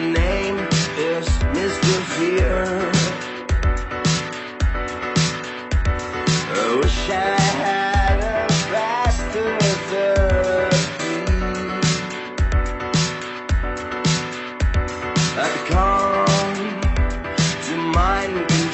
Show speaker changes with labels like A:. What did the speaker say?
A: name is Mr. Fear. I wish I had a faster therapy. I'd come to mind.